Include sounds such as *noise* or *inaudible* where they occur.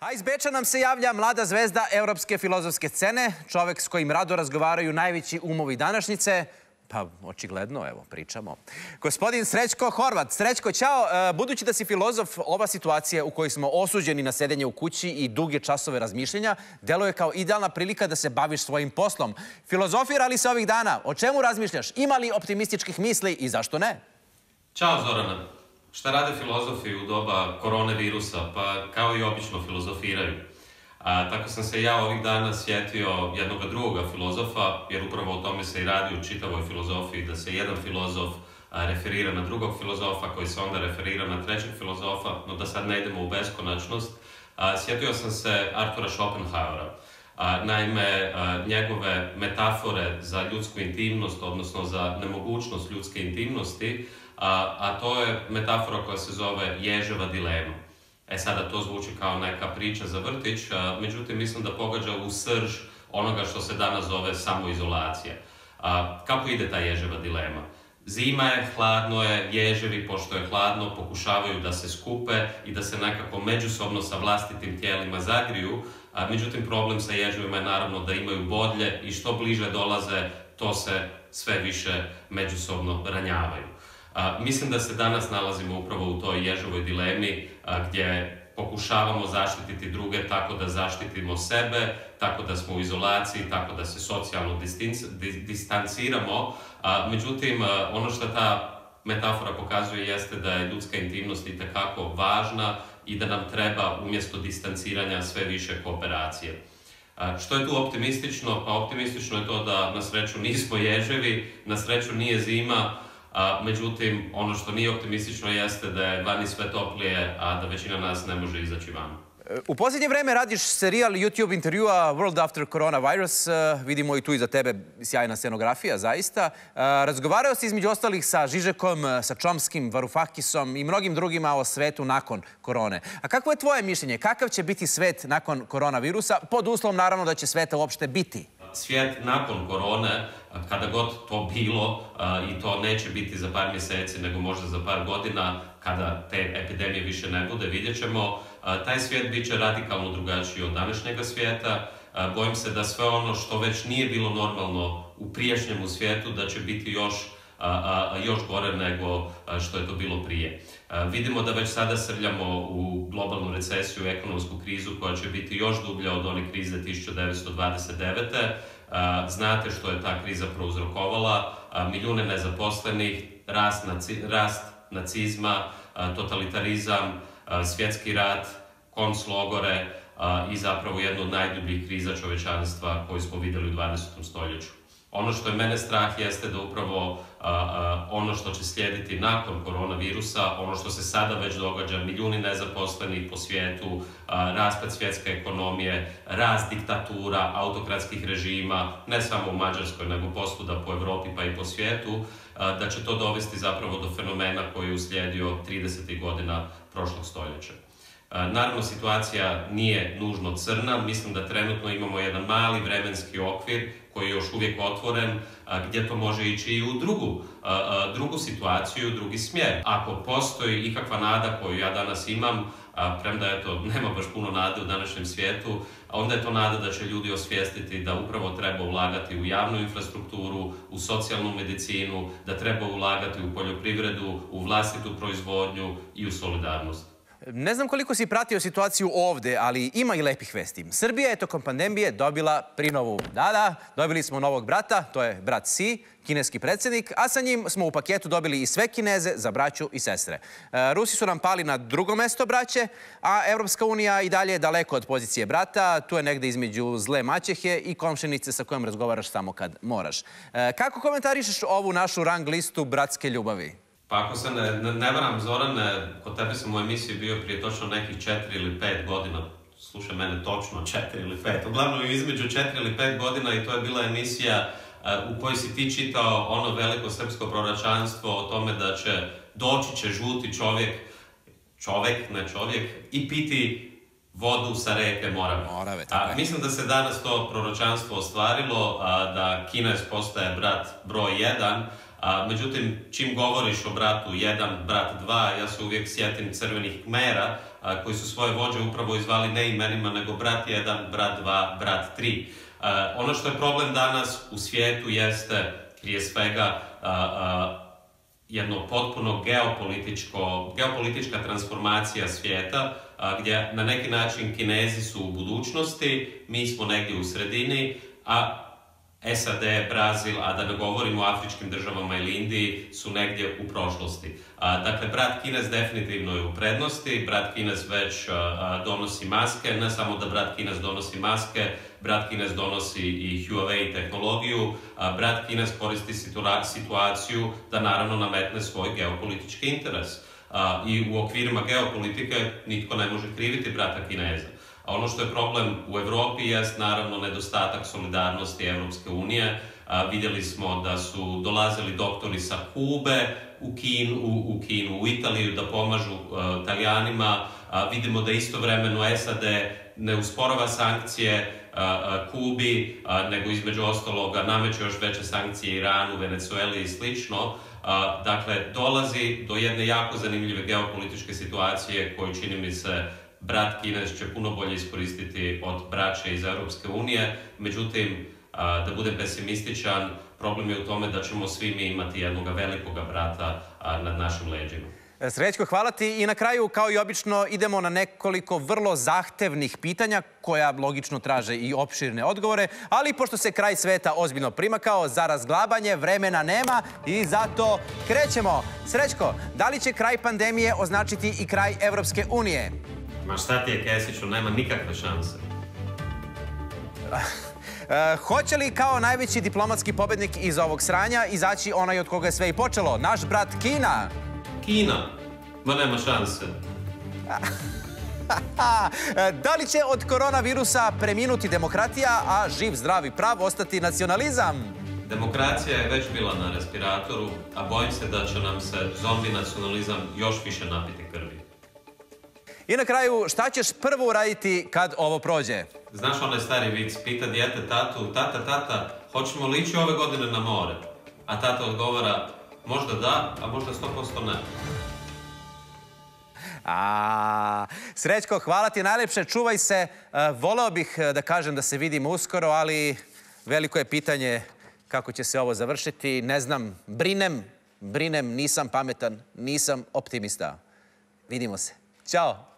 A iz Beča nam se javlja mlada zvezda evropske filozofske scene, čovek s kojim rado razgovaraju najveći umovi današnjice, pa, očigledno, evo, pričamo. Gospodin Srećko Horvat. Srećko, ćao. E, budući da si filozof, ova situacija u kojoj smo osuđeni na sedenje u kući i duge časove razmišljenja, deluje kao idealna prilika da se baviš svojim poslom. Filozofira li se ovih dana? O čemu razmišljaš? Ima li optimističkih misli i zašto ne? Ćao, Zorana. Šta rade filozofi u doba korone virusa? Pa kao i obično filozofiraju. A, tako sam se ja ovih dana sjetio jednog drugoga filozofa, jer upravo o tome se i radi u čitavoj filozofiji, da se jedan filozof a, referira na drugog filozofa, koji se onda referira na trećeg filozofa, no da sad ne idemo u beskonačnost. A, sjetio sam se Artura Schopenhauera. A, naime, a, njegove metafore za ljudsku intimnost, odnosno za nemogućnost ljudske intimnosti, a, a to je metafora koja se zove ježeva dilema. E sada to zvuči kao neka priča za vrtić, međutim mislim da pogađa u srž onoga što se danas zove samoizolacija. A, kako ide ta ježeva dilema? Zima je, hladno je, ježevi, pošto je hladno, pokušavaju da se skupe i da se nekako međusobno sa vlastitim tijelima zagriju, a, međutim problem sa ježevima je naravno da imaju bodlje i što bliže dolaze, to se sve više međusobno ranjavaju. Mislim da se danas nalazimo upravo u toj ježovoj dilemi gdje pokušavamo zaštititi druge tako da zaštitimo sebe, tako da smo u izolaciji, tako da se socijalno distanciramo. Međutim, ono što ta metafora pokazuje jeste da je ljudska intimnost i tekako važna i da nam treba umjesto distanciranja sve više kooperacije. Što je tu optimistično? Pa optimistično je to da na sreću nismo ježevi, na sreću nije zima, A, međutim, ono što nije optimistično jeste da je vani sve toplije, a da većina nas ne može izaći van. U posljednje vreme radiš serijal YouTube intervjua World After Coronavirus. Vidimo i tu iza tebe sjajna scenografija, zaista. Razgovarao si između ostalih sa Žižekom, sa Čomskim, Varufakisom i mnogim drugima o svetu nakon korone. A kako je tvoje mišljenje? Kakav će biti svet nakon koronavirusa? Pod uslovom, naravno, da će sveta uopšte biti svijet nakon korone, kada god to bilo, i to neće biti za par mjeseci, nego možda za par godina, kada te epidemije više ne bude, vidjet ćemo, taj svijet bit će radikalno drugačiji od današnjega svijeta. Bojim se da sve ono što već nije bilo normalno u priješnjemu svijetu, da će biti još još gore nego što je to bilo prije. Vidimo da već sada srljamo u globalnu recesiju, ekonomsku krizu koja će biti još dublja od one krize 1929. A, znate što je ta kriza prouzrokovala, milijune nezaposlenih, rast, naci, rast nacizma, totalitarizam, svjetski rat, konclogore i zapravo jednu od najdubljih kriza čovečanstva koju smo videli u 20. stoljeću. Ono što je mene strah jeste da upravo ono što će slijediti nakon koronavirusa, ono što se sada već događa, milijuni nezaposlenih po svijetu, raspad svjetske ekonomije, rast diktatura, autokratskih režima, ne samo u Mađarskoj, nego posvuda po Evropi pa i po svijetu, da će to dovesti zapravo do fenomena koji je uslijedio 30. godina prošlog stoljeća. Naravno, situacija nije nužno crna, mislim da trenutno imamo jedan mali vremenski okvir koji je još uvijek otvoren, gdje to može ići i u drugu, drugu situaciju, drugi smjer. Ako postoji ikakva nada koju ja danas imam, premda je to, *laughs* nema baš puno nade u današnjem svijetu, onda je to nada da će ljudi osvijestiti da upravo treba ulagati u javnu infrastrukturu, u socijalnu medicinu, da treba ulagati u poljoprivredu, u vlastitu proizvodnju i u solidarnost. Ne znam koliko si pratio situaciju ovde, ali ima i lepih vesti. Srbija je tokom pandemije dobila prinovu. Da, da, dobili smo novog brata, to je brat Si, kineski predsjednik, a sa njim smo u paketu dobili i sve kineze za braću i sestre. E, Rusi su nam pali na drugo mesto braće, a Evropska unija i dalje je daleko od pozicije brata. Tu je negde između zle maćehe i komšenice sa kojom razgovaraš samo kad moraš. E, kako komentarišeš ovu našu rang listu bratske ljubavi? Pa ako se ne, ne, ne varam, Zorane, kod tebe sam u emisiji bio prije točno nekih četiri ili pet godina. Slušaj mene, točno četiri ili pet. Uglavnom između četiri ili pet godina i to je bila emisija uh, u kojoj si ti čitao ono veliko srpsko proračanstvo o tome da će doći će žuti čovjek, čovjek, ne čovjek, i piti vodu sa reke Morave. Morave tako a, mislim da se danas to proročanstvo ostvarilo, a, da Kines postaje brat broj 1, A, međutim, čim govoriš o bratu 1, brat 2, ja se uvijek sjetim crvenih kmera, koji su svoje vođe upravo izvali ne imenima, nego brat 1, brat 2, brat 3. Ono što je problem danas u svijetu jeste prije svega jedno potpuno geopolitičko, geopolitička transformacija svijeta, gdje na neki način Kinezi su u budućnosti, mi smo negdje u sredini, a SAD, Brazil, a da ne govorimo o afričkim državama ili Indiji, su negdje u prošlosti. dakle, brat Kinez definitivno je u prednosti, brat Kinez već donosi maske, ne samo da brat Kinez donosi maske, brat Kinez donosi i Huawei tehnologiju, brat Kinez koristi situaciju da naravno nametne svoj geopolitički interes. I u okvirima geopolitike nitko ne može kriviti brata Kineza. A ono što je problem u Europi jest naravno nedostatak solidarnosti Europske unije. vidjeli smo da su dolazili doktori sa Kube u Kinu, u, u, Kinu, u Italiju da pomažu uh, Italijanima. vidimo da istovremeno SAD ne usporava sankcije Kubi, nego između ostaloga nameće još veće sankcije Iranu, Venezueli i slično. Dakle, dolazi do jedne jako zanimljive geopolitičke situacije koju čini mi se brat Kinez će puno bolje iskoristiti od braće iz Europske unije. Međutim, da budem pesimističan, problem je u tome da ćemo svi mi imati jednog velikoga brata nad našim leđima. E, Srećko, hvala ti. I na kraju, kao i obično, idemo na nekoliko vrlo zahtevnih pitanja koja logično traže i opširne odgovore, ali pošto se kraj sveta ozbiljno primakao, za razglabanje vremena nema i zato krećemo. Srećko, da li će kraj pandemije označiti i kraj Evropske unije? Ma šta ti je Kesiću, nema nikakve šanse. *laughs* E, hoće li kao najveći diplomatski pobednik iz ovog sranja izaći onaj od koga je sve i počelo, naš brat Kina? Kina? Ma nema šanse. *laughs* da li će od koronavirusa preminuti demokratija, a živ, zdravi prav ostati nacionalizam? Demokracija je već bila na respiratoru, a bojim se da će nam se zombi nacionalizam još više napiti krvi. I na kraju, šta ćeš prvo uraditi kad ovo prođe? Znaš onaj stari vic, pita dijete tatu, tata, tata, hoćemo li ići ove godine na more? A tata odgovara, možda da, a možda 100% ne. Srećko, hvala ti najlepše, čuvaj se. E, voleo bih e, da kažem da se vidimo uskoro, ali veliko je pitanje kako će se ovo završiti. Ne znam, brinem, brinem, nisam pametan, nisam optimista. Vidimo se. Ćao.